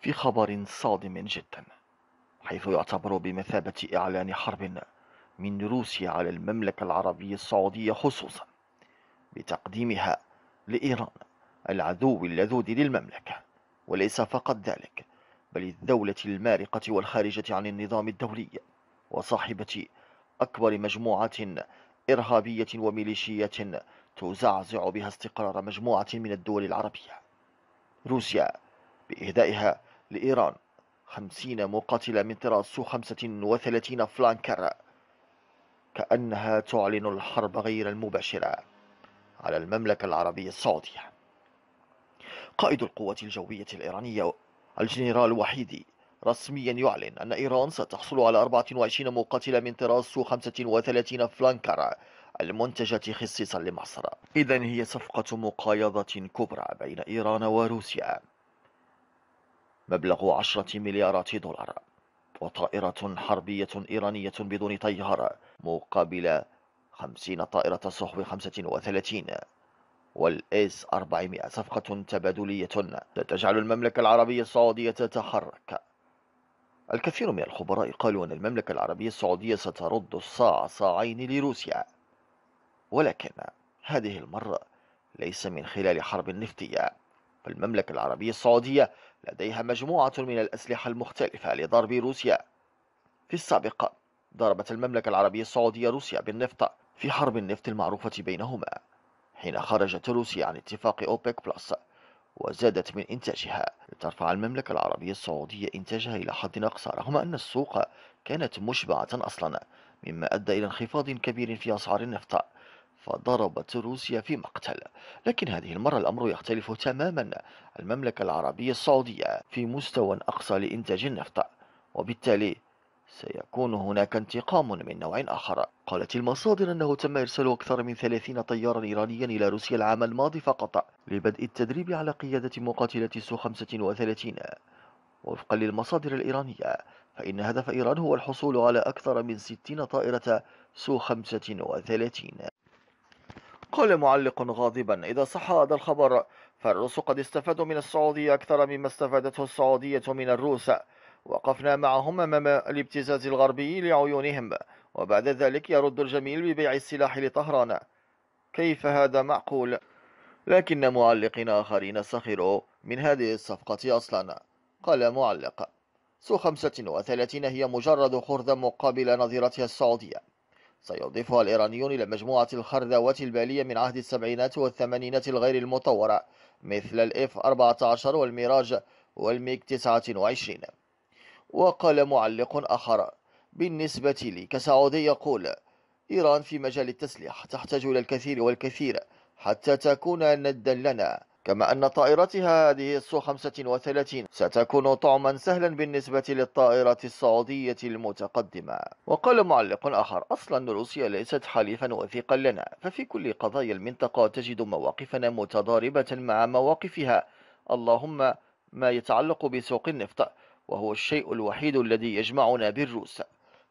في خبر صادم جدا حيث يعتبر بمثابة إعلان حرب من روسيا على المملكة العربية السعودية خصوصا بتقديمها لإيران العدو اللذوذ للمملكة. وليس فقط ذلك بل الدولة المارقة والخارجة عن النظام الدولي وصاحبة أكبر مجموعة إرهابية وميليشية تزعزع بها استقرار مجموعة من الدول العربية. روسيا بإهدائها لإيران. خمسين مقاتلة من طراز سو خمسة وثلاثين فلانكر. كأنها تعلن الحرب غير المباشرة على المملكة العربية السعودية. قائد القوة الجوية الإيرانية الجنرال وحيدي رسميا يعلن أن إيران ستحصل على 24 مقاتلة من طراز سو 35 فلانكر المنتجة خصيصا لمصر. إذا هي صفقة مقايضة كبرى بين إيران وروسيا. مبلغ عشرة مليارات دولار وطائرة حربية إيرانية بدون طيار مقابل خمسين طائرة صحب خمسة وثلاثين والإس 400 صفقة تبادلية ستجعل المملكة العربية السعودية تتحرك. الكثير من الخبراء قالوا أن المملكة العربية السعودية سترد الصاع صاعين لروسيا. ولكن هذه المرة ليس من خلال حرب نفطية. فالمملكة العربية السعودية لديها مجموعة من الأسلحة المختلفة لضرب روسيا. في السابق ضربت المملكة العربية السعودية روسيا بالنفط في حرب النفط المعروفة بينهما حين خرجت روسيا عن اتفاق أوبك بلس وزادت من إنتاجها. لترفع المملكة العربية السعودية إنتاجها إلى حد أقصى رغم أن السوق كانت مشبعة أصلا مما أدى إلى انخفاض كبير في أسعار النفط. فضربت روسيا في مقتل. لكن هذه المرة الأمر يختلف تماما. المملكة العربية السعودية في مستوى أقصى لإنتاج النفط وبالتالي سيكون هناك انتقام من نوع آخر. قالت المصادر أنه تم إرسال أكثر من 30 طيارا إيرانيا إلى روسيا العام الماضي فقط لبدء التدريب على قيادة مقاتلة سو 35 وفقا للمصادر الإيرانية فإن هدف إيران هو الحصول على أكثر من 60 طائرة سو 35 قال معلق غاضبا إذا صح هذا الخبر فالروس قد استفادوا من السعودية أكثر مما استفادته السعودية من الروس. وقفنا معهم أمام الابتزاز الغربي لعيونهم وبعد ذلك يرد الجميل ببيع السلاح لطهران. كيف هذا معقول؟ لكن معلقين آخرين سخروا من هذه الصفقة أصلا. قال معلق سو 35 هي مجرد خردة مقابل نظيرتها السعودية. سيضيفها الإيرانيون إلى مجموعة الخردوات البالية من عهد السبعينات والثمانينات الغير المطورة مثل الإف 14 والميراج والميك 29 وقال معلق آخر بالنسبة لي كسعودي يقول إيران في مجال التسليح تحتاج إلى الكثير والكثير حتى تكون ندا لنا. كما أن طائرتها هذه السو 35 ستكون طعما سهلا بالنسبة للطائرة السعودية المتقدمة. وقال معلق آخر أصلا روسيا ليست حليفا وثيقا لنا ففي كل قضايا المنطقة تجد مواقفنا متضاربة مع مواقفها. اللهم ما يتعلق بسوق النفط وهو الشيء الوحيد الذي يجمعنا بالروس.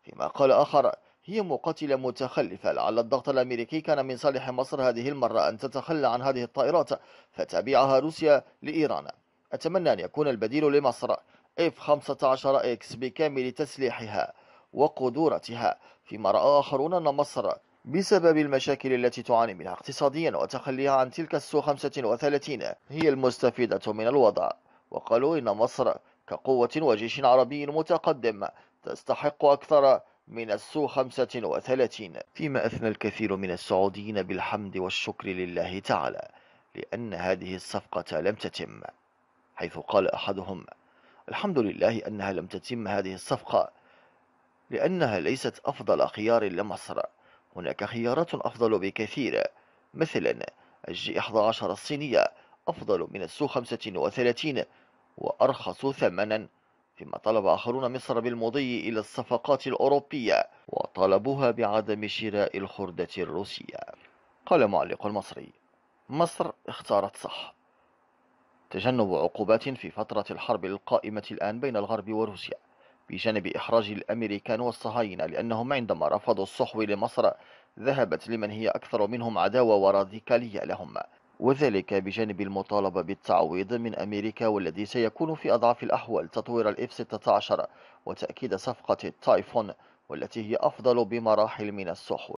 فيما قال آخر هي مقاتلة متخلفة. لعل الضغط الأمريكي كان من صالح مصر هذه المرة أن تتخلى عن هذه الطائرات فتبيعها روسيا لإيران. أتمنى أن يكون البديل لمصر F-15X بكامل تسليحها وقدورتها فيما رأى آخرون أن مصر بسبب المشاكل التي تعاني منها اقتصاديا وتخليها عن تلك السو 35 هي المستفيدة من الوضع. وقالوا إن مصر كقوة وجيش عربي متقدم تستحق أكثر من السو 35 فيما أثنى الكثير من السعوديين بالحمد والشكر لله تعالى لأن هذه الصفقة لم تتم حيث قال أحدهم الحمد لله أنها لم تتم هذه الصفقة لأنها ليست أفضل خيار لمصر هناك خيارات أفضل بكثير مثلا الجي 11 الصينية أفضل من السو 35 وأرخص ثمنا فيما طلب آخرون مصر بالمضي إلى الصفقات الأوروبية وطلبوها بعدم شراء الخردة الروسية. قال معلق المصري مصر اختارت صح. تجنب عقوبات في فترة الحرب القائمة الآن بين الغرب وروسيا بجانب إحراج الأمريكان والصهاينة لأنهم عندما رفضوا الصحو لمصر ذهبت لمن هي أكثر منهم عداوة وراديكالية لهم. وذلك بجانب المطالبة بالتعويض من أمريكا والذي سيكون في أضعف الأحوال تطوير الإف 16 وتأكيد صفقة التايفون والتي هي أفضل بمراحل من الصحو